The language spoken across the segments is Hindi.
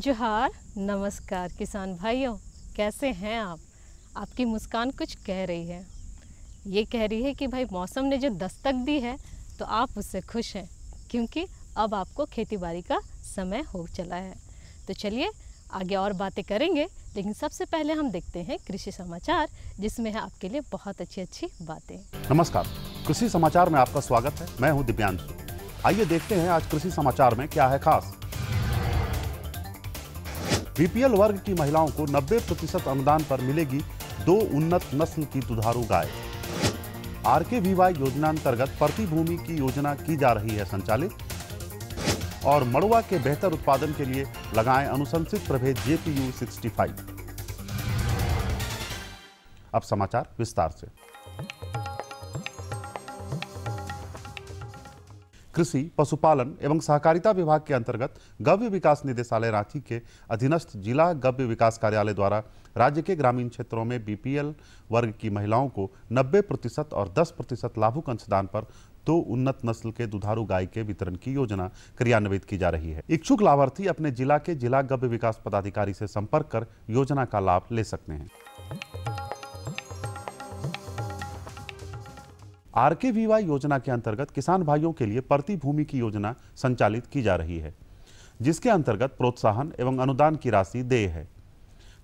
जोहार, नमस्कार किसान भाइयों, कैसे हैं आप? आपकी मुस्कान कुछ कह रही है। ये कह रही है कि भाई मौसम ने जो दस्तक दी है तो आप उससे खुश हैं, क्योंकि अब आपको खेती बाड़ी का समय हो चला है। तो चलिए, आगे और बातें करेंगे, लेकिन सबसे पहले हम देखते हैं कृषि समाचार, जिसमें है आपके लिए बहुत अच्छी अच्छी बातें। नमस्कार, कृषि समाचार में आपका स्वागत है, मैं हूँ दिव्यांशु। आइए देखते हैं आज कृषि समाचार में क्या है खास। बीपीएल वर्ग की महिलाओं को 90 प्रतिशत अनुदान पर मिलेगी दो उन्नत नस्ल की दुधारू गाय। आर के वीवाई योजना अंतर्गत प्रति भूमि की योजना की जा रही है संचालित। और मड़ुआ के बेहतर उत्पादन के लिए लगाएँ अनुशंसित प्रभेद जेपीयू 65 अब समाचार विस्तार से। कृषि, पशुपालन एवं सहकारिता विभाग के अंतर्गत गव्य विकास निदेशालय रांची के अधीनस्थ जिला गव्य विकास कार्यालय द्वारा राज्य के ग्रामीण क्षेत्रों में बीपीएल वर्ग की महिलाओं को 90 प्रतिशत और 10 प्रतिशत लाभुक अंशदान पर दो उन्नत नस्ल के दुधारू गाय के वितरण की योजना क्रियान्वित की जा रही है। इच्छुक लाभार्थी अपने जिला के जिला गव्य विकास पदाधिकारी से संपर्क कर योजना का लाभ ले सकते हैं। आर के योजना के अंतर्गत किसान भाइयों के लिए प्रति भूमि की योजना संचालित की जा रही है, जिसके अंतर्गत प्रोत्साहन एवं अनुदान की राशि देय है।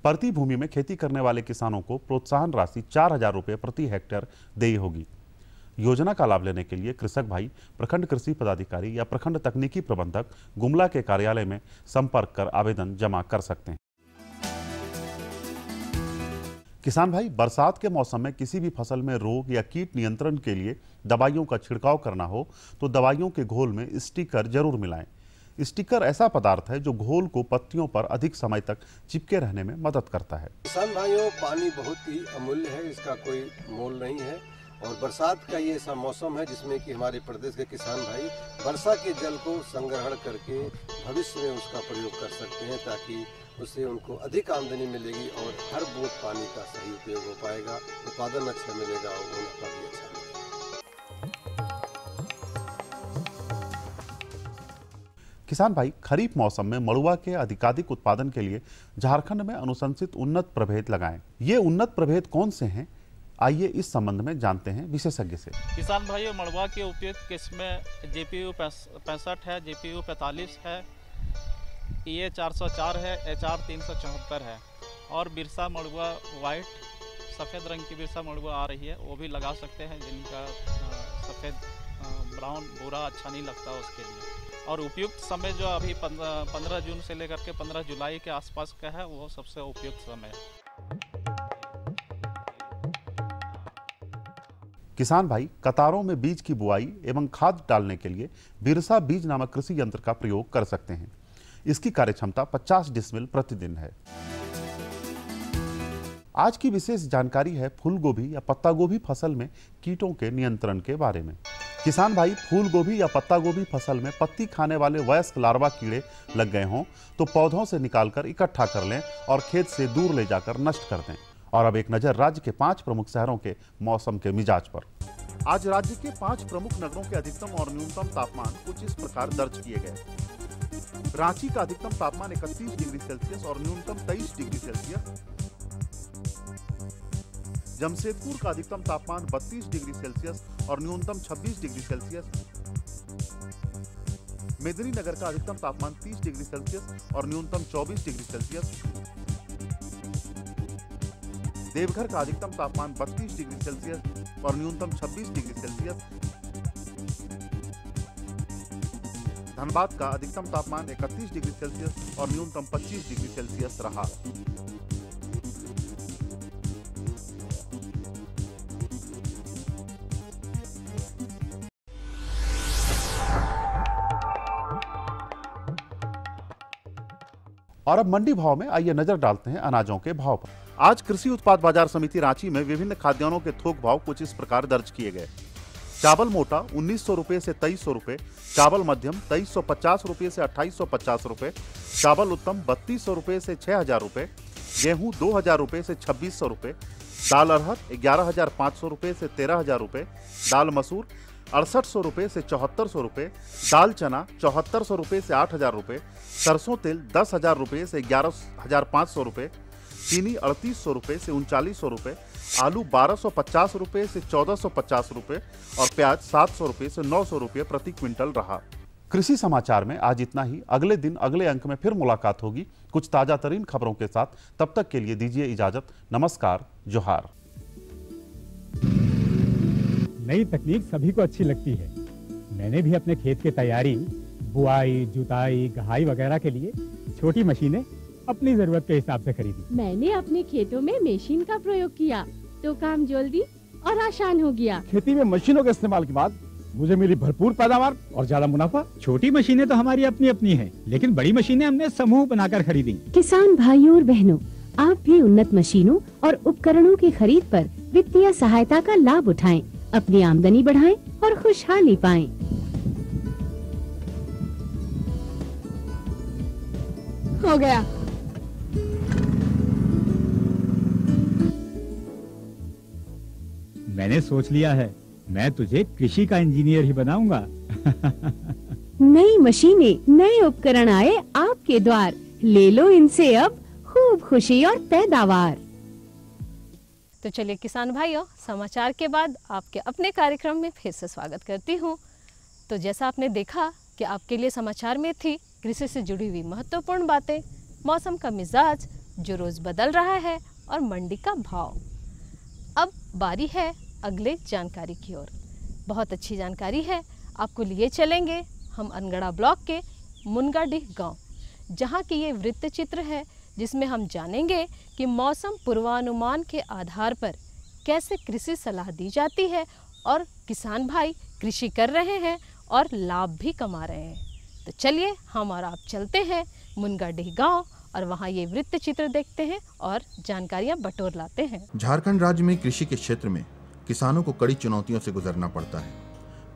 प्रति भूमि में खेती करने वाले किसानों को प्रोत्साहन राशि चार हज़ार रुपये प्रति हेक्टेयर देय होगी। योजना का लाभ लेने के लिए कृषक भाई, प्रखंड कृषि पदाधिकारी या प्रखंड तकनीकी प्रबंधक गुमला के कार्यालय में संपर्क कर आवेदन जमा कर सकते हैं। किसान भाई, बरसात के मौसम में किसी भी फ़सल में रोग या कीट नियंत्रण के लिए दवाइयों का छिड़काव करना हो तो दवाइयों के घोल में स्टिकर ज़रूर मिलाएँ। स्टिकर ऐसा पदार्थ है जो घोल को पत्तियों पर अधिक समय तक चिपके रहने में मदद करता है। किसान भाइयों, पानी बहुत ही अमूल्य है, इसका कोई मोल नहीं है। और बरसात का ये ऐसा मौसम है जिसमें कि हमारे प्रदेश के किसान भाई वर्षा के जल को संग्रहण करके भविष्य में उसका प्रयोग कर सकते हैं, ताकि उससे उनको अधिक आमदनी मिलेगी और हर बूंद पानी का सही उपयोग हो पाएगा। उत्पादन अच्छा मिलेगा और मुनाफा भी अच्छा मिलेगा। किसान भाई खरीफ मौसम में मड़ुआ के अधिकाधिक उत्पादन के लिए झारखंड में अनुशंसित उन्नत प्रभेद लगाएँ। ये उन्नत प्रभेद कौन से हैं? आइए इस संबंध में जानते हैं विशेषज्ञ से। किसान भाइयों मड़ुआ के उपयुक्त किस्में जे पी यू पैंसठ है जे पी यू पैंतालीस है ई ए चार सौ चार है एच आर तीन सौ चौहत्तर है। और बिरसा मड़ुआ वाइट सफ़ेद रंग की बिरसा मड़ुआ आ रही है। वो भी लगा सकते हैं, जिनका सफ़ेद ब्राउन, भूरा अच्छा नहीं लगता उसके लिए। और उपयुक्त समय जो अभी पंद्रह जून से लेकर के पंद्रह जुलाई के आसपास का है, वो सबसे उपयुक्त समय है। किसान भाई, कतारों में बीज की बुआई एवं खाद डालने के लिए बिरसा बीज नामक कृषि यंत्र का प्रयोग कर सकते हैं। इसकी कार्यक्षमता 50 डिसमिल प्रतिदिन है। आज की विशेष जानकारी है फूल गोभी या पत्ता गोभी फ़सल में कीटों के नियंत्रण के बारे में। किसान भाई फूल गोभी या पत्ता गोभी फ़सल में पत्ती खाने वाले वयस्क लार्वा कीड़े लग गए हों तो पौधों से निकालकर इकट्ठा कर लें और खेत से दूर ले जाकर नष्ट कर दें। और अब एक नज़र राज्य के पाँच प्रमुख शहरों के मौसम के मिजाज पर। आज राज्य के पाँच प्रमुख नगरों के अधिकतम और न्यूनतम तापमान कुछ इस प्रकार दर्ज किए गए। रांची का अधिकतम तापमान 31 डिग्री सेल्सियस और न्यूनतम 23 डिग्री सेल्सियस। जमशेदपुर का अधिकतम तापमान 32 डिग्री सेल्सियस और न्यूनतम 26 डिग्री सेल्सियस। मेदिनीनगर का अधिकतम तापमान 30 डिग्री सेल्सियस और न्यूनतम 24 डिग्री सेल्सियस। देवघर का अधिकतम तापमान 32 डिग्री सेल्सियस और न्यूनतम 26 डिग्री सेल्सियस। धनबाद का अधिकतम तापमान 31 डिग्री सेल्सियस और न्यूनतम 25 डिग्री सेल्सियस रहा। और अब मंडी भाव में आइए नज़र डालते हैं अनाजों के भाव पर। आज कृषि उत्पाद बाज़ार समिति रांची में विभिन्न खाद्यान्नों के थोक भाव कुछ इस प्रकार दर्ज किए गए। चावल मोटा उन्नीस सौ रुपये से तेईस सौ रुपये, चावल मध्यम तेईस सौ पचास रुपये से अट्ठाईस सौ पचास रुपये, चावल उत्तम बत्तीस सौ रुपये से छः हज़ार रुपये, गेहूँ दो हज़ार रुपये से छब्बीस सौ रुपये, दाल अरहर ग्यारह हज़ार पाँच सौ रुपये से तेरह हज़ार रुपये, दाल मसूर अड़सठ सौ रुपये से चौहत्तर सौ रुपये, दाल चना चौहत्तर सौ रुपये से आठ हज़ार रुपये, सरसों तेल दस हज़ार रुपये से ग्यारह हज़ार पाँच सौ रुपये, चीनी अड़तीस सौ रुपये से उनचालीस सौ रुपये आलू बारह सौ पचास रुपये से चौदह सौ पचास रुपये और प्याज सात सौ रुपये से नौ सौ रुपये प्रति क्विंटल रहा। कृषि समाचार में आज इतना ही। अगले दिन अगले अंक में फिर मुलाकात होगी। कुछ ताज़ा तरीन खबरों के साथ तब तक के लिए दीजिए इजाज़त। नमस्कार जोहार। नई तकनीक सभी को अच्छी लगती है। मैंने भी अपने खेत की तैयारी बुआई जुताई गहाई वगैरह के लिए छोटी मशीनें अपनी ज़रूरत के हिसाब से खरीदी। मैंने अपने खेतों में मशीन का प्रयोग किया तो काम जल्दी और आसान हो गया। खेती में मशीनों के इस्तेमाल के बाद मुझे मिली भरपूर पैदावार और ज़्यादा मुनाफा। छोटी मशीनें तो हमारी अपनी अपनी हैं, लेकिन बड़ी मशीनें हमने समूह बनाकर खरीदी। किसान भाइयों और बहनों आप भी उन्नत मशीनों और उपकरणों की खरीद पर वित्तीय सहायता का लाभ उठाएँ, अपनी आमदनी बढ़ाएँ और खुशहाली पाएँ। हो गया। मैंने सोच लिया है। मैं तुझे कृषि का इंजीनियर ही बनाऊँगा। नई मशीनें नए उपकरण आए आपके द्वार। ले लो इनसे अब खूब खुशी और पैदावार। तो चलिए किसान भाइयों समाचार के बाद आपके अपने कार्यक्रम में फिर से स्वागत करती हूँ। तो जैसा आपने देखा कि आपके लिए समाचार में थी कृषि से जुड़ी हुई महत्वपूर्ण बातें मौसम का मिजाज जो रोज़ बदल रहा है और मंडी का भाव। अब बारी है अगले जानकारी की ओर। बहुत अच्छी जानकारी है। आपको लिए चलेंगे हम अनगढ़ा ब्लॉक के मुनगाडीह गाँव, जहाँ की ये वृत्त चित्र है, जिसमें हम जानेंगे कि मौसम पूर्वानुमान के आधार पर कैसे कृषि सलाह दी जाती है और किसान भाई कृषि कर रहे हैं और लाभ भी कमा रहे हैं। तो चलिए हम और आप चलते हैं मुनगाडीह गाँव और वहाँ ये वृत्त चित्र देखते हैं और जानकारियाँ बटोर लाते हैं। झारखंड राज्य में कृषि के क्षेत्र में किसानों को कड़ी चुनौतियों से गुजरना पड़ता है।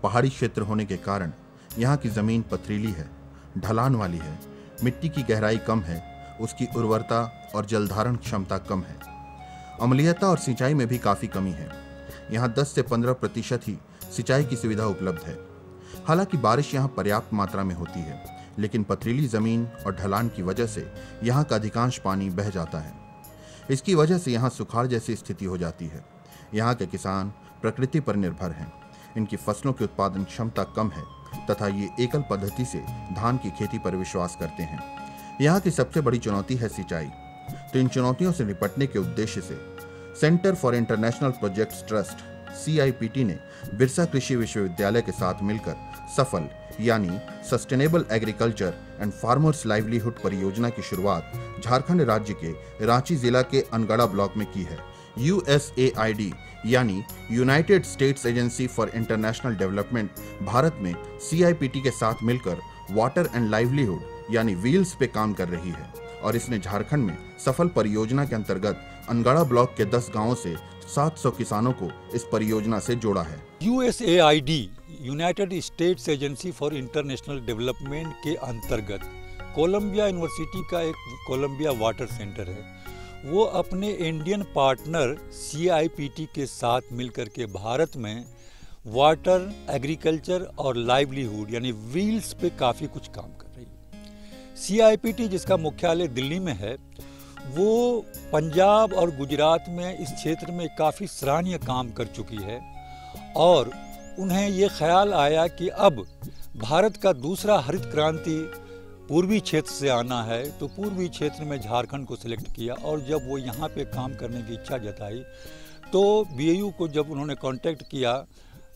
पहाड़ी क्षेत्र होने के कारण यहाँ की ज़मीन पथरीली है, ढलान वाली है, मिट्टी की गहराई कम है, उसकी उर्वरता और जलधारण क्षमता कम है। अम्लीयता और सिंचाई में भी काफ़ी कमी है। यहाँ 10 से 15 प्रतिशत ही सिंचाई की सुविधा उपलब्ध है। हालाँकि बारिश यहाँ पर्याप्त मात्रा में होती है, लेकिन पथरीली ज़मीन और ढलान की वजह से यहाँ का अधिकांश पानी बह जाता है। इसकी वजह से यहाँ सुखाड़ जैसी स्थिति हो जाती है। यहाँ के किसान प्रकृति पर निर्भर हैं। इनकी फ़सलों की उत्पादन क्षमता कम है तथा ये एकल पद्धति से धान की खेती पर विश्वास करते हैं। यहाँ की सबसे बड़ी चुनौती है सिंचाई। तो इन चुनौतियों से निपटने के उद्देश्य से centre for international projects trust CIPT ने बिरसा कृषि विश्वविद्यालय के साथ मिलकर सफल, यानी sustainable agriculture and farmers livelihood परियोजना की शुरुआत झारखंड राज्य के रांची जिला के अनगढ़ा ब्लॉक में की है। USAID यानी United States Agency for International Development Bharat में सीआईपीटी के साथ मिलकर वाटर एंड लाइवलीहुड यानी व्हील्स पे काम कर रही है। और इसने झारखंड में सफल परियोजना के अंतर्गत अनगढ़ा ब्लॉक के 10 गाँवों से 700 किसानों को इस परियोजना से जोड़ा है। USAID United States Agency for International Development के अंतर्गत कोलंबिया यूनिवर्सिटी का एक कोलंबिया वाटर सेंटर है। वो अपने इंडियन पार्टनर सीआईपीटी के साथ मिलकर के भारत में वाटर, एग्रीकल्चर और लाइवलीहुड, यानी व्हील्स पे काफ़ी कुछ काम कर रही है। सीआईपीटी जिसका मुख्यालय दिल्ली में है, वो पंजाब और गुजरात में इस क्षेत्र में काफ़ी सराहनीय काम कर चुकी है और उन्हें ये ख्याल आया कि अब भारत का दूसरा हरित क्रांति पूर्वी क्षेत्र से आना है तो पूर्वी क्षेत्र में झारखंड को सिलेक्ट किया और जब वो यहाँ पे काम करने की इच्छा जताई तो बी को जब उन्होंने कांटेक्ट किया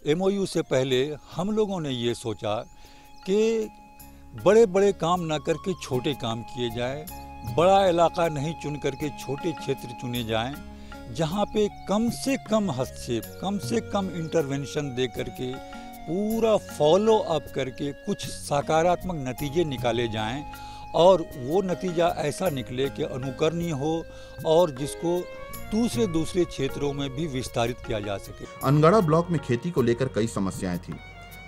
एमओयू से पहले हम लोगों ने ये सोचा कि बड़े बड़े काम ना करके छोटे काम किए जाए, बड़ा इलाका नहीं चुन करके छोटे क्षेत्र चुने जाएँ, जहाँ पे कम से कम हस्तक्षेप, कम से कम इंटरवेंशन दे करके पूरा फॉलो अप करके कुछ सकारात्मक नतीजे निकाले जाएँ और वो नतीजा ऐसा निकले कि अनुकरणीय हो और जिसको दूसरे दूसरे क्षेत्रों में भी विस्तारित किया जा सके। अनगढ़ा ब्लॉक में खेती को लेकर कई समस्याएँ थी।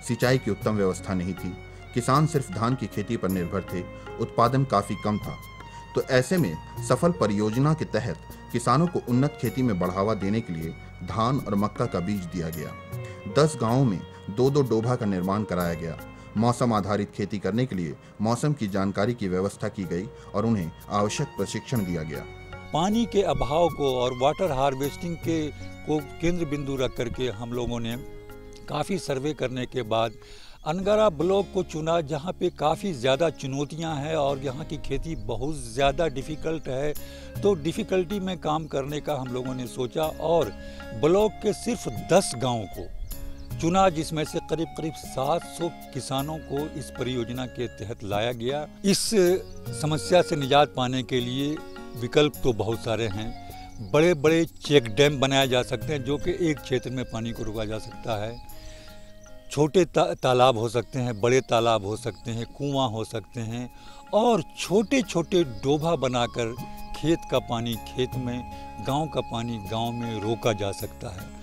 सिंचाई की उत्तम व्यवस्था नहीं थी। किसान सिर्फ़ धान की खेती पर निर्भर थे। उत्पादन काफ़ी कम था। तो ऐसे में सफल परियोजना के तहत किसानों को उन्नत खेती में बढ़ावा देने के लिए धान और मक्का का बीज दिया गया। दस गाँव में दो दो डोभा का निर्माण कराया गया। मौसम आधारित खेती करने के लिए मौसम की जानकारी की व्यवस्था की गई और उन्हें आवश्यक प्रशिक्षण दिया गया। पानी के अभाव को और वाटर हार्वेस्टिंग के को केंद्र बिंदु रख करके हम लोगों ने काफ़ी सर्वे करने के बाद अनगरा ब्लॉक को चुना, जहाँ पे काफ़ी ज़्यादा चुनौतियाँ हैं और यहाँ की खेती बहुत ज़्यादा डिफ़िकल्ट है तो डिफ़िकल्टी में काम करने का हम लोगों ने सोचा और ब्लॉक के सिर्फ़ 10 गाँव को चुना जिसमें से करीब करीब 700 किसानों को इस परियोजना के तहत लाया गया। इस समस्या से निजात पाने के लिए विकल्प तो बहुत सारे हैं। बड़े बड़े चेक डैम बनाए जा सकते हैं जो कि एक क्षेत्र में पानी को रुका जा सकता है। छोटे ता, तालाब हो सकते हैं बड़े तालाब हो सकते हैं कुआँ हो सकते हैं और छोटे छोटे डोभा बनाकर खेत का पानी खेत में गाँव का पानी गाँव में रोका जा सकता है।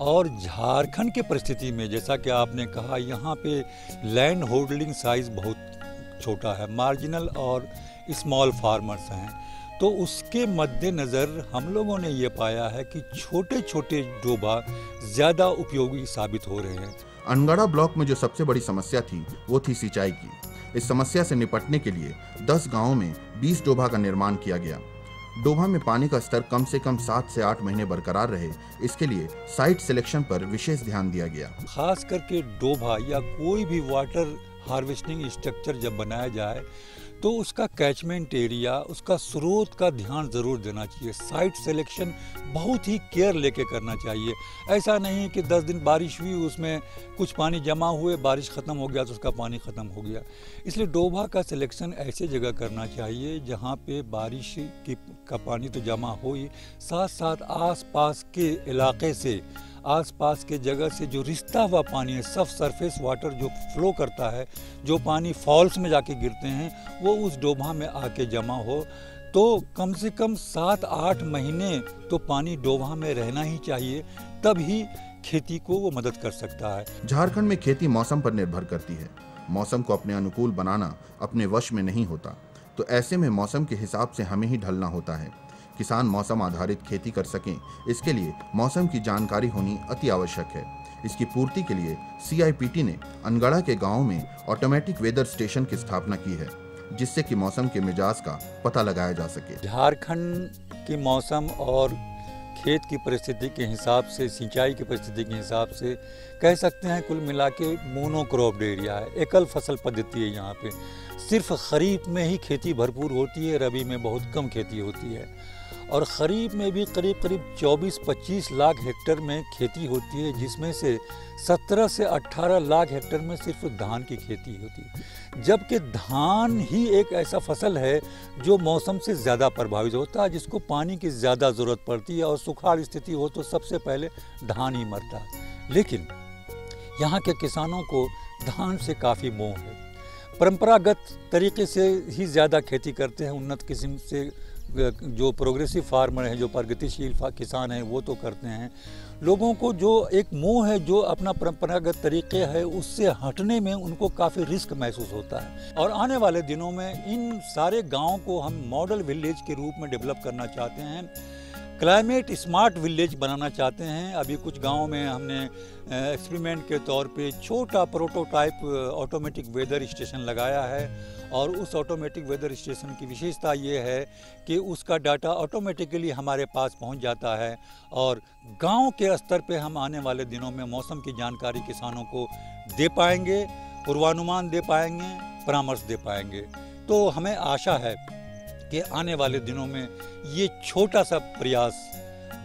और झारखंड के परिस्थिति में, जैसा कि आपने कहा, यहाँ पे लैंड होल्डिंग साइज़ बहुत छोटा है मार्जिनल और स्मॉल फार्मर्स हैं। तो उसके मद्देनज़र हम लोगों ने ये पाया है कि छोटे छोटे डोबा ज़्यादा उपयोगी साबित हो रहे हैं। अनगढ़ा ब्लॉक में जो सबसे बड़ी समस्या थी, वो थी सिंचाई की। इस समस्या से निपटने के लिए 10 गाँवों में 20 डोभा का निर्माण किया गया। डोभा में पानी का स्तर कम से कम सात से आठ महीने बरकरार रहे। इसके लिए साइट सिलेक्शन पर विशेष ध्यान दिया गया। खास करके डोभा या कोई भी वाटर हार्वेस्टिंग स्ट्रक्चर जब बनाया जाए तो उसका कैचमेंट एरिया उसका स्रोत का ध्यान ज़रूर देना चाहिए। साइट सिलेक्शन बहुत ही केयर लेके करना चाहिए। ऐसा नहीं कि 10 दिन बारिश हुई, उसमें कुछ पानी जमा हुए, बारिश ख़त्म हो गया तो उसका पानी ख़त्म हो गया। इसलिए डोभा का सिलेक्शन ऐसे जगह करना चाहिए जहाँ पे बारिश की, का पानी तो जमा हो ही। साथ साथ आस पास के इलाके से आसपास के जगह से जो रिश्ता हुआ पानी है, सब सरफेस वाटर जो फ्लो करता है, जो पानी फॉल्स में जाके गिरते हैं, वो उस डोभा में आके जमा हो। तो कम से कम सात आठ महीने तो पानी डोभा में रहना ही चाहिए, तभी खेती को वो मदद कर सकता है। झारखंड में खेती मौसम पर निर्भर करती है। मौसम को अपने अनुकूल बनाना अपने वश में नहीं होता। तो ऐसे में मौसम के हिसाब से हमें ही ढलना होता है। किसान मौसम आधारित खेती कर सकें। इसके लिए मौसम की जानकारी होनी अति आवश्यक है। इसकी पूर्ति के लिए सीआईपीटी ने अनगढ़ा के गाँव में ऑटोमेटिक वेदर स्टेशन की स्थापना की है, जिससे कि मौसम के मिजाज का पता लगाया जा सके। झारखंड की मौसम और खेत की परिस्थिति के हिसाब से, सिंचाई की परिस्थिति के हिसाब से कह सकते हैं कुल मिला के मोनोक्रॉप्ड एरिया है। एकल फ़सल पद्धति है यहाँ पे। सिर्फ़ खरीफ में ही खेती भरपूर होती है, रबी में बहुत कम खेती होती है। और खरीफ में भी करीब करीब 24-25 लाख हेक्टर में खेती होती है, जिसमें से 17 से 18 लाख हेक्टर में सिर्फ़ धान की खेती होती है। जबकि धान ही एक ऐसा फ़सल है जो मौसम से ज़्यादा प्रभावित होता है, जिसको पानी की ज़्यादा ज़रूरत पड़ती है और सुखाड़ स्थिति हो तो सबसे पहले धान ही मरता है। लेकिन यहाँ के किसानों को धान से काफ़ी मोह है। परंपरागत तरीके से ही ज़्यादा खेती करते हैं, उन्नत किस्म से जो प्रोग्रेसिव फार्मर हैं, जो प्रगतिशील किसान हैं, वो तो करते हैं। लोगों को जो एक मोह है, जो अपना परंपरागत तरीके है, उससे हटने में उनको काफ़ी रिस्क महसूस होता है। और आने वाले दिनों में इन सारे गाँव को हम मॉडल विलेज के रूप में डेवलप करना चाहते हैं, क्लाइमेट स्मार्ट विलेज बनाना चाहते हैं। अभी कुछ गाँव में हमने एक्सपेरिमेंट के तौर पे छोटा प्रोटोटाइप ऑटोमेटिक वेदर स्टेशन लगाया है। और उस ऑटोमेटिक वेदर स्टेशन की विशेषता ये है कि उसका डाटा ऑटोमेटिकली हमारे पास पहुँच जाता है और गाँव के स्तर पे हम आने वाले दिनों में मौसम की जानकारी किसानों को दे पाएँगे, पूर्वानुमान दे पाएँगे, परामर्श दे पाएँगे। तो हमें आशा है कि आने वाले दिनों में ये छोटा सा प्रयास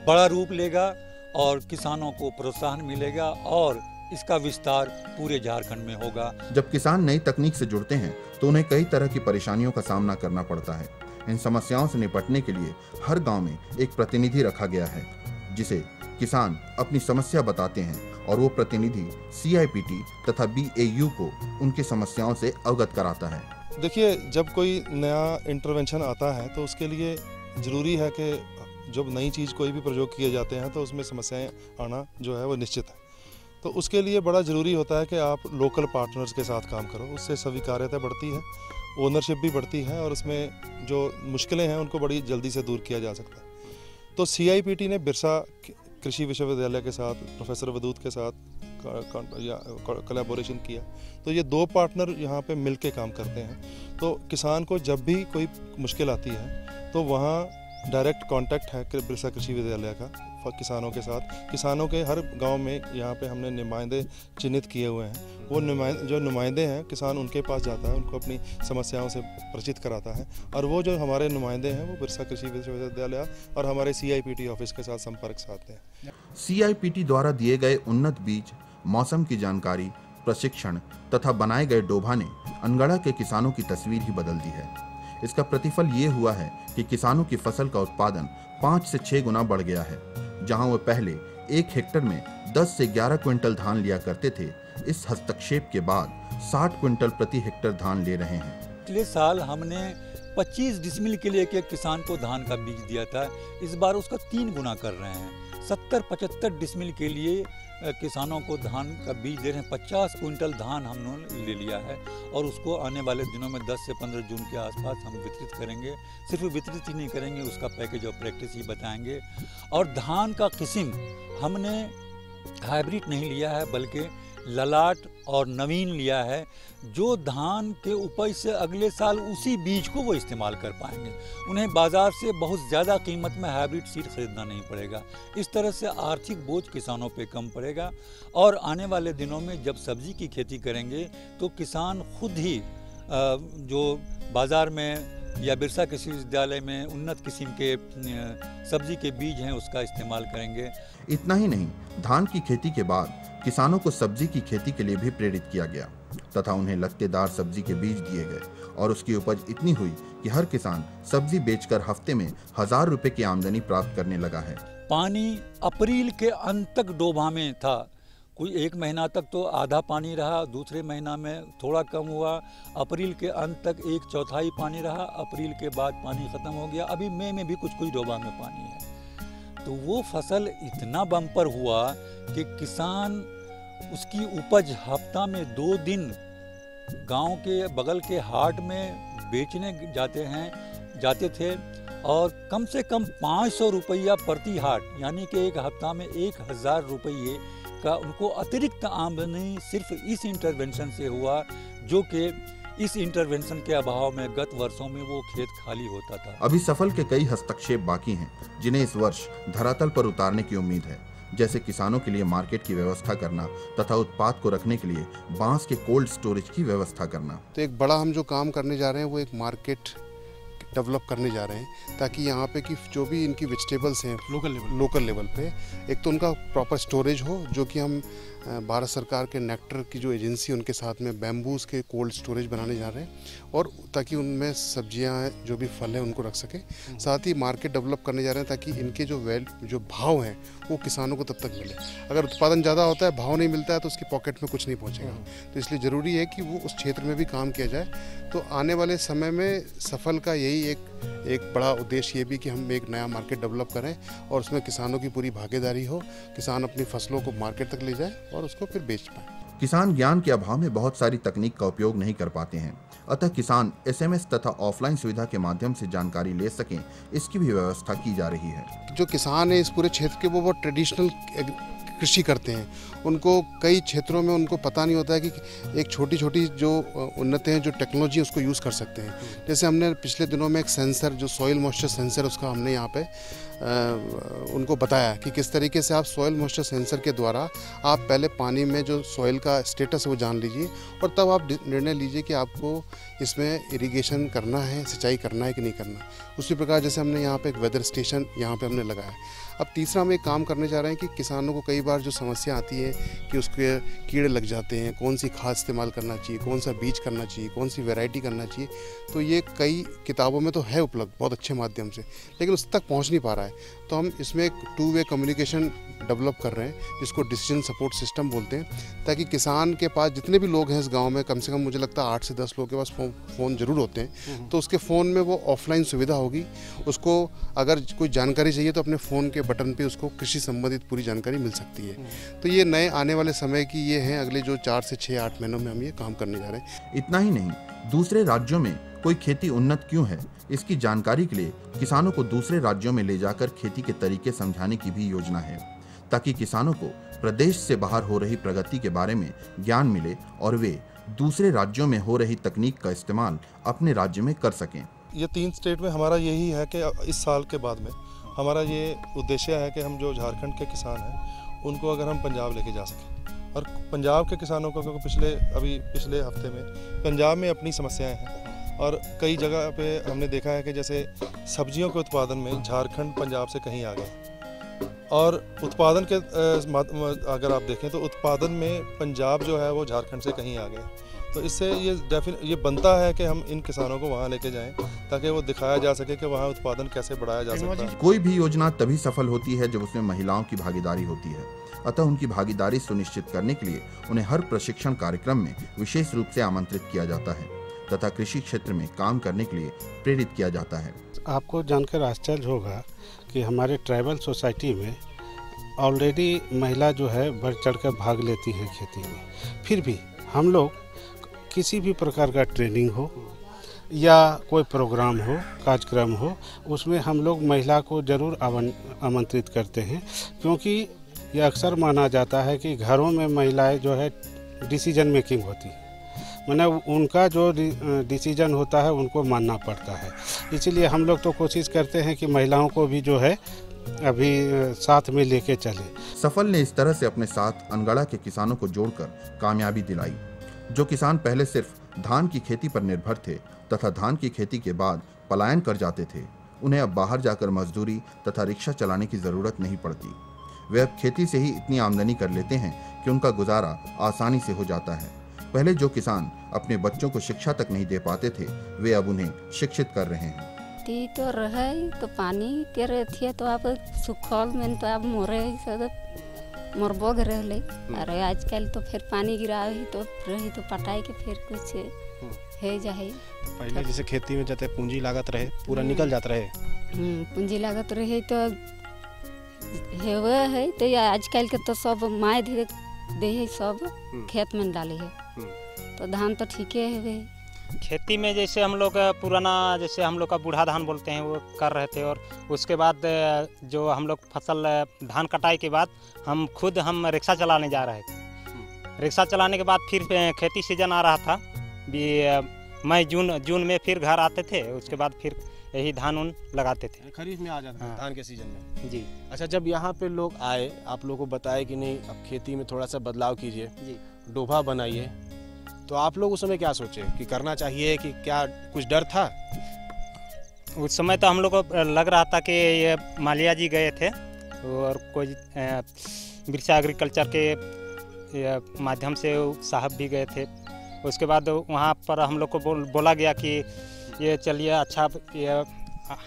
बड़ा रूप लेगा और किसानों को प्रोत्साहन मिलेगा और इसका विस्तार पूरे झारखंड में होगा। जब किसान नई तकनीक से जुड़ते हैं तो उन्हें कई तरह की परेशानियों का सामना करना पड़ता है। इन समस्याओं से निपटने के लिए हर गाँव में एक प्रतिनिधि रखा गया है जिसे किसान अपनी समस्या बताते हैं और वो प्रतिनिधि सीआईपीटी तथा बीएयू को उनकी समस्याओं से अवगत कराता है। देखिए जब कोई नया इंटरवेंशन आता है तो उसके लिए ज़रूरी है कि जब नई चीज़ कोई भी प्रयोग किए जाते हैं तो उसमें समस्याएँ आना जो है वो निश्चित है। तो उसके लिए बड़ा ज़रूरी होता है कि आप लोकल पार्टनर्स के साथ काम करो। उससे स्वीकार्यता बढ़ती है ओनरशिप भी बढ़ती है और उसमें जो मुश्किलें हैं उनको बड़ी जल्दी से दूर किया जा सकता है। तो सीआईपीटी ने बिरसा कृषि विश्वविद्यालय के साथ प्रोफेसर वदूत के साथ कलेबोरेशन किया। तो ये दो पार्टनर यहाँ पे मिल के काम करते हैं। तो किसान को जब भी कोई मुश्किल आती है तो वहाँ डायरेक्ट कांटेक्ट है बिरसा कृषि विद्यालय का। किसानों के साथ। किसानों के हर गाँव में यहाँ पे हमने नुमाइंदे चिन्हित किए हुए हैं। वो नुमाइंदे जो नुमाइंदे हैं, किसान उनके पास जाता है, उनको अपनी समस्याओं से परिचित कराता है। और वो जो हमारे नुमाइंदे हैं, वो बिरसा कृषि विश्वविद्यालय और हमारे सीआईपीटी ऑफ़िस के साथ संपर्क साधते हैं। सीआईपीटी द्वारा दिए गए उन्नत बीज, मौसम की जानकारी, प्रशिक्षण तथा बनाए गए डोभा ने अनगढ़ा के किसानों की तस्वीर ही बदल दी है। इसका प्रतिफल ये हुआ है कि किसानों की फ़सल का उत्पादन पाँच से छह गुना बढ़ गया है। जहाँ वो पहले एक हेक्टर में 10 से 11 क्विंटल धान लिया करते थे, इस हस्तक्षेप के बाद 60 क्विंटल प्रति हेक्टर धान ले रहे हैं। पिछले साल हमने 25 डिसमिल के लिए एक किसान को धान का बीज दिया था। इस बार उसका तीन गुना कर रहे हैं। सत्तर पचहत्तर डिसमिल के लिए किसानों को धान का बीज दे रहे हैं। पचास क्विंटल धान हमने ले लिया है और उसको आने वाले दिनों में 10 से 15 जून के आसपास हम वितरित करेंगे। सिर्फ़ वितरित ही नहीं करेंगे, उसका पैकेज और प्रैक्टिस ही बताएँगे। और धान का किस्म हमने हाइब्रिड नहीं लिया है, बल्कि ललाट और नवीन लिया है, जो धान के उपज से अगले साल उसी बीज को वो इस्तेमाल कर पाएँगे। उन्हें बाज़ार से बहुत ज़्यादा कीमत में हाइब्रिड सीड खरीदना नहीं पड़ेगा। इस तरह से आर्थिक बोझ किसानों पे कम पड़ेगा और आने वाले दिनों में जब सब्ज़ी की खेती करेंगे तो किसान खुद ही जो बाज़ार में या बिरसा कृषि विश्वविद्यालय में उन्नत किस्म के सब्ज़ी के बीज हैं, उसका इस्तेमाल करेंगे। इतना ही नहीं, धान की खेती के बाद किसानों को सब्ज़ी की खेती के लिए भी प्रेरित किया गया, तथा उन्हें लत्तेदार सब्ज़ी के बीज दिए गए, और उसकी उपज इतनी हुई कि हर किसान सब्ज़ी बेचकर हफ़्ते में हज़ार रुपए की आमदनी प्राप्त करने लगा है। पानी अप्रैल के अंत तक डोभा में था। कोई एक महीना तक तो आधा पानी रहा, दूसरे महीना में थोड़ा कम हुआ। अप्रैल के अंत तक एक चौथाई पानी रहा, अप्रैल के बाद पानी ख़त्म हो गया। अभी मई में भी कुछ कुछ डोबा में पानी है। तो वो फ़सल इतना बम्पर हुआ कि किसान उसकी उपज हफ़्ता में दो दिन गाँव के बगल के हाट में बेचने जाते हैं, जाते थे और कम से कम पाँच सौ रुपया प्रति हाट, यानी कि एक हफ़्ता में एक हज़ार रुपये का उनको अतिरिक्त आमदनी सिर्फ़ इस इंटरवेंशन से हुआ, जो कि इस इंटरवेंशन के अभाव में गत वर्षों में वो खेत खाली होता था। अभी सफल के कई हस्तक्षेप बाकी हैं जिन्हें इस वर्ष धरातल पर उतारने की उम्मीद है। जैसे किसानों के लिए मार्केट की व्यवस्था करना तथा उत्पाद को रखने के लिए बाँस के कोल्ड स्टोरेज की व्यवस्था करना। तो एक बड़ा हम जो काम करने जा रहे हैं वो एक मार्केट डेवलप करने जा रहे हैं ताकि यहाँ पे की जो भी इनकी वेजिटेबल्स हैं लोकल लेवल लोकल लेवल पे एक तो उनका प्रॉपर स्टोरेज हो जो कि हम भारत सरकार के नेक्टर की जो एजेंसी उनके साथ में बैम्बूज के कोल्ड स्टोरेज बनाने जा रहे हैं और ताकि उनमें सब्ज़ियाँ जो भी फल हैं, उनको रख सकें। साथ ही मार्केट डेवलप करने जा रहे हैं ताकि इनके जो वैल्यू जो भाव हैं वो किसानों को तब तक मिले। अगर उत्पादन ज़्यादा होता है भाव नहीं मिलता है तो उसकी पॉकेट में कुछ नहीं पहुँचेगा। तो इसलिए ज़रूरी है कि वो उस क्षेत्र में भी काम किया जाए। तो आने वाले समय में सफल का यही एक एक बड़ा उद्देश्य ये भी कि हम एक नया मार्केट डेवलप करें और उसमें किसानों की पूरी भागीदारी हो। किसान अपनी फ़सलों को मार्केट तक ले जाए और उसको फिर बेच पाए। किसान ज्ञान के अभाव में बहुत सारी तकनीक का उपयोग नहीं कर पाते हैं। अतः किसान एसएमएस तथा ऑफलाइन सुविधा के माध्यम से जानकारी ले सकें। इसकी भी व्यवस्था की जा रही है। जो किसान है इस पूरे क्षेत्र के, वो बहुत ट्रेडिशनल कृषि करते हैं। उनको कई क्षेत्रों में उनको पता नहीं होता है कि एक छोटी छोटी जो उन्नति हैं, जो टेक्नोलॉजी उसको यूज़ कर सकते हैं। जैसे हमने पिछले दिनों में एक सेंसर जो सॉइल मॉइस्चर सेंसर उसका हमने यहाँ पे उनको बताया कि किस तरीके से आप सॉइल मॉइस्चर सेंसर के द्वारा आप पहले पानी में जो सॉइल का स्टेटस है वो जान लीजिए और तब आप निर्णय लीजिए कि आपको इसमें इरिगेशन करना है, सिंचाई करना है कि नहीं करना उसी प्रकार जैसे हमने यहाँ पे एक वेदर स्टेशन यहाँ पे हमने लगाया। अब तीसरा हम एक काम करने जा रहे हैं कि किसानों को कई बार जो समस्या आती है कि उसके कीड़े लग जाते हैं, कौन सी खाद इस्तेमाल करना चाहिए, कौन सा बीज करना चाहिए, कौन सी वैरायटी करना चाहिए तो ये कई किताबों में तो है उपलब्ध, बहुत अच्छे माध्यम से, लेकिन उस तक पहुँच नहीं पा रहा है। तो हम इसमें एक टू वे कम्युनिकेशन डेवलप कर रहे हैं जिसको डिसीज़न सपोर्ट सिस्टम बोलते हैं ताकि किसान के पास जितने भी लोग हैं इस गाँव में कम से कम मुझे लगता है आठ से दस लोग के पास फ़ोन फ़ोन ज़रूर होते हैं। तो उसके फ़ोन में वो ऑफलाइन सुविधा होगी। उसको अगर कोई जानकारी चाहिए तो अपने फ़ोन के बटन पर उसको कृषि संबंधित पूरी जानकारी मिल सकती है। तो ये नए आने वाले समय की ये हैं अगले जो चार से छः आठ महीनों में हम ये काम करने जा रहे हैं। इतना ही नहीं दूसरे राज्यों में कोई खेती उन्नत क्यों है? इसकी जानकारी के लिए किसानों को दूसरे राज्यों में ले जाकर खेती के तरीके समझाने की भी योजना है, ताकि किसानों को प्रदेश से बाहर हो रही प्रगति के बारे में ज्ञान मिले और वे दूसरे राज्यों में हो रही तकनीक का इस्तेमाल अपने राज्य में कर सकें। ये तीन स्टेट में हमारा यही है कि इस साल के बाद में हमारा ये उद्देश्य है कि हम जो झारखंड के किसान हैं, उनको अगर हम पंजाब लेके जा सकें। और पंजाब के किसानों को, क्योंकि पिछले, अभी पिछले हफ़्ते में पंजाब में अपनी समस्याएँ हैं। और कई जगह पे हमने देखा है कि जैसे सब्जियों के उत्पादन में झारखंड पंजाब से कहीं आ गए और उत्पादन के अगर आप देखें तो उत्पादन में पंजाब जो है वो झारखंड से कहीं आ गए तो इससे ये डेफिन, ये बनता है कि हम इन किसानों को वहाँ लेके जाएँ, ताकि वो दिखाया जा सके कि वहाँ उत्पादन कैसे बढ़ाया जा सकता है। कोई भी योजना तभी सफल होती है जब उसमें महिलाओं की भागीदारी होती है। अतः उनकी भागीदारी सुनिश्चित करने के लिए उन्हें हर प्रशिक्षण कार्यक्रम में विशेष रूप से आमंत्रित किया जाता है। तथा कृषि क्षेत्र में काम करने के लिए प्रेरित किया जाता है। आपको जानकर आश्चर्य होगा कि हमारे ट्राइबल सोसाइटी में ऑलरेडी महिला जो है बढ़ चढ़ कर भाग लेती है खेती में। फिर भी हम लोग किसी भी प्रकार का ट्रेनिंग हो या कोई प्रोग्राम हो, कार्यक्रम हो, उसमें हम लोग महिला को ज़रूर आमंत्रित करते हैं, क्योंकि ये अक्सर माना जाता है कि घरों में महिलाएँ जो है डिसीज़न मेकिंग होती है। मैंने उनका जो डिसीज़न होता है, उनको मानना पड़ता है। इसीलिए हम लोग तो कोशिश करते हैं कि महिलाओं को भी जो है, अभी साथ में लेके चले। सफल ने इस तरह से अपने साथ अनगढ़ा के किसानों को जोड़कर कामयाबी दिलाई। जो किसान पहले सिर्फ़ धान की खेती पर निर्भर थे, तथा धान की खेती के बाद पलायन कर जाते थे, उन्हें अब बाहर जाकर मजदूरी तथा रिक्शा चलाने की ज़रूरत नहीं पड़ती। वे अब खेती से ही इतनी आमदनी कर लेते हैं कि उनका गुजारा आसानी से हो जाता है। पहले जो किसान अपने बच्चों को शिक्षा तक नहीं दे पाते थे वे अब उन्हें शिक्षित कर रहे हैं। ती तो रहे तो पानी के रहे थे तो आप सुखल में तो आप मोरे सब मरबोग रहे अरे आजकल तो फिर पानी गिरा ही तो रही तो पटाई के फिर कुछ है जाए पहले जैसे खेती में जाते पूंजी लागत रहे पूरा निकल जाता रहे। पूंजी लागत रहे तो हेवे है तो आजकल के तो सब माए धीरे दे है सब खेत में डाले है। तो धान तो ठीक है खेती में जैसे हम लोग पुराना जैसे हम लोग का बूढ़ा धान बोलते हैं वो कर रहे थे और उसके बाद जो हम लोग फ़सल धान कटाई के बाद हम खुद हम रिक्शा चलाने जा रहे थे। रिक्शा चलाने के बाद फिर खेती सीज़न आ रहा था। भी मई जून जून में फिर घर आते थे उसके बाद फिर यही धान उन लगाते थे। खरीफ में आ जाता हाँ। धान के सीज़न में? जी। अच्छा जब यहाँ पे लोग आए आप लोगों को बताए कि नहीं अब खेती में थोड़ा सा बदलाव कीजिए। जी। डोभा बनाइए तो आप लोग उस समय क्या सोचे कि करना चाहिए कि क्या कुछ डर था? उस समय तो हम लोग को लग रहा था कि ये मालिया जी गए थे और कोई बिरसा एग्रीकल्चर के माध्यम से साहब भी गए थे। उसके बाद वहाँ पर हम लोग को बोल, बोला गया कि ये चलिए अच्छा ये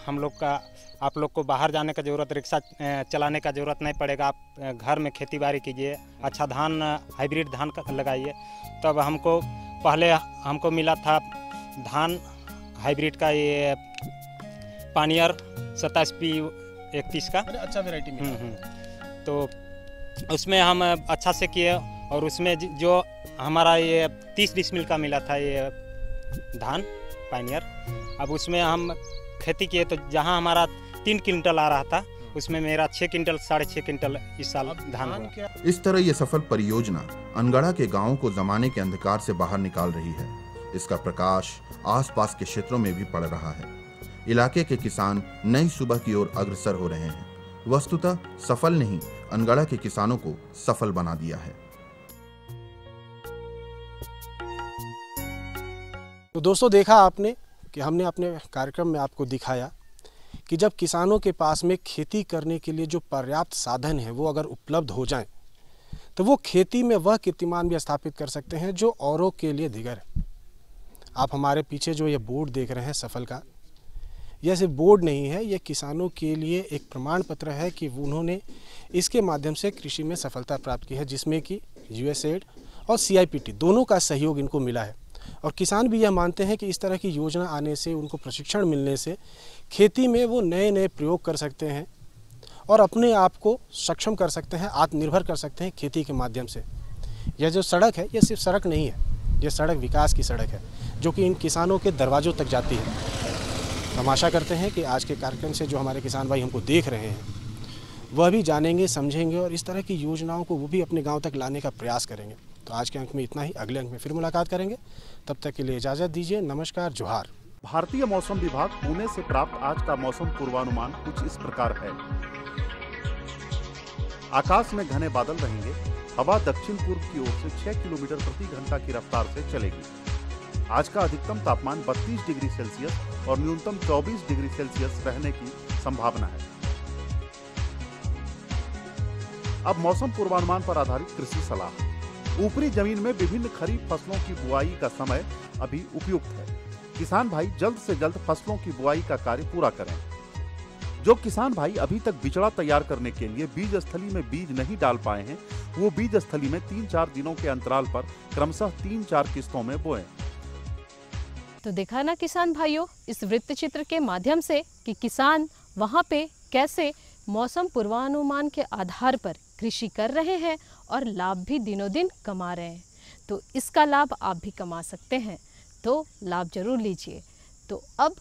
हम लोग का आप लोग को बाहर जाने का ज़रूरत रिक्शा चलाने का ज़रूरत नहीं पड़ेगा। आप घर में खेती बाड़ी कीजिए अच्छा धान हाइब्रिड धान लगाइए। तब हमको पहले हमको मिला था धान हाइब्रिड का ये पानियर सत्ताईस पी इकतीस का। अच्छा वेराइटी तो उसमें हम अच्छा से किए और उसमें जो हमारा ये तीस डिसमिल का मिला था ये धान पानियर अब उसमें हम खेती किए तो जहाँ हमारा तीन क्विंटल आ रहा था उसमें मेरा छः क्विंटल साढ़े छः क्विंटल इस साल धान हुआ। इस तरह ये सफल परियोजना अनगढ़ा के गाँव को जमाने के अंधकार से बाहर निकाल रही है। इसका प्रकाश आसपास के क्षेत्रों में भी पड़ रहा है। इलाके के किसान नई सुबह की ओर अग्रसर हो रहे हैं। वस्तुतः सफल नहीं अनगढ़ा के किसानों को सफल बना दिया है। तो दोस्तों देखा आपने कि हमने अपने कार्यक्रम में आपको दिखाया कि जब किसानों के पास में खेती करने के लिए जो पर्याप्त साधन है, वो अगर उपलब्ध हो जाएँ तो वो खेती में वह कीर्तिमान भी स्थापित कर सकते हैं जो औरों के लिए दिगर है। आप हमारे पीछे जो ये बोर्ड देख रहे हैं, सफल का यह सिर्फ़ बोर्ड नहीं है यह किसानों के लिए एक प्रमाण पत्र है कि उन्होंने इसके माध्यम से कृषि में सफलता प्राप्त की है, जिसमें कि यूएसएड और सीआईपीटी, दोनों का सहयोग इनको मिला है। और किसान भी यह मानते हैं कि इस तरह की योजना आने से, उनको प्रशिक्षण मिलने से खेती में वो नए नए प्रयोग कर सकते हैं और अपने आप को सक्षम कर सकते हैं, आत्मनिर्भर कर सकते हैं खेती के माध्यम से। यह जो सड़क है, यह सिर्फ़ सड़क नहीं है, यह सड़क विकास की सड़क है, जो कि इन किसानों के दरवाज़ों तक जाती है। हम आशा करते हैं कि आज के कार्यक्रम से जो हमारे किसान भाई हमको देख रहे हैं, वह भी जानेंगे, समझेंगे और इस तरह की योजनाओं को वो भी अपने गाँव तक लाने का प्रयास करेंगे। तो आज के अंक में इतना ही। अगले अंक में फिर मुलाकात करेंगे। तब तक के लिए इजाज़त दीजिए। नमस्कार, जोहार। भारतीय मौसम विभाग पुणे से प्राप्त आज का मौसम पूर्वानुमान कुछ इस प्रकार है। आकाश में घने बादल रहेंगे। हवा दक्षिण पूर्व की ओर से 6 किलोमीटर प्रति घंटा की रफ्तार से चलेगी। आज का अधिकतम तापमान 32 डिग्री सेल्सियस और न्यूनतम 24 डिग्री सेल्सियस रहने की संभावना है। अब मौसम पूर्वानुमान पर आधारित कृषि सलाह। ऊपरी ज़मीन में विभिन्न खरीफ फ़सलों की बुआई का समय अभी उपयुक्त है। किसान भाई जल्द से जल्द फ़सलों की बुआई का कार्य पूरा करें। जो किसान भाई अभी तक बिचड़ा तैयार करने के लिए बीज स्थली में बीज नहीं डाल पाए हैं, वो बीज स्थली में तीन चार दिनों के अंतराल पर क्रमशः तीन चार किस्तों में बोए। तो देखा ना किसान भाइयों, इस वृत्त चित्र के माध्यम से कि किसान वहाँ पे कैसे मौसम पूर्वानुमान के आधार पर कृषि कर रहे हैं और लाभ भी दिनों दिन कमा रहे हैं। तो इसका लाभ आप भी कमा सकते हैं। तो लाभ ज़रूर लीजिए। तो अब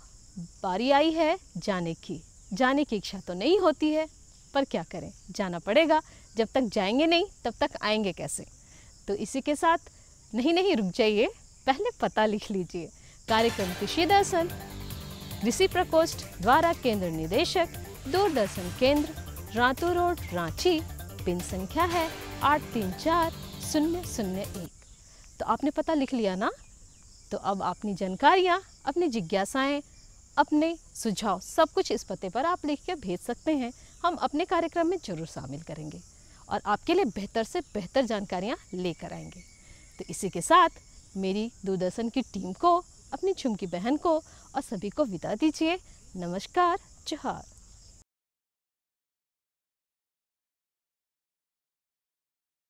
बारी आई है जाने की। जाने की इच्छा तो नहीं होती है, पर क्या करें? जाना पड़ेगा। जब तक जाएँगे नहीं, तब तक आएँगे कैसे? तो इसी के साथ नहीं नहीं, रुक जाइए। पहले पता लिख लीजिए। कार्यक्रम कृषि दर्शन कृषि प्रकोष्ठ द्वारा केंद्र निदेशक, दूरदर्शन केंद्र, रातू रोड, रांची। पिन संख्या है आठ तीन चार, शून्य शून्य एक। तो आपने पता लिख लिया ना? तो अब अपनी जानकारियाँ, अपनी जिज्ञासाएँ, अपने सुझाव, सब कुछ इस पते पर आप लिख के भेज सकते हैं। हम अपने कार्यक्रम में ज़रूर शामिल करेंगे और आपके लिए बेहतर से बेहतर जानकारियाँ लेकर आएँगे। तो इसी के साथ मेरी दूरदर्शन की टीम को, अपनी झुमकी बहन को और सभी को विदा दीजिए। नमस्कार जोहार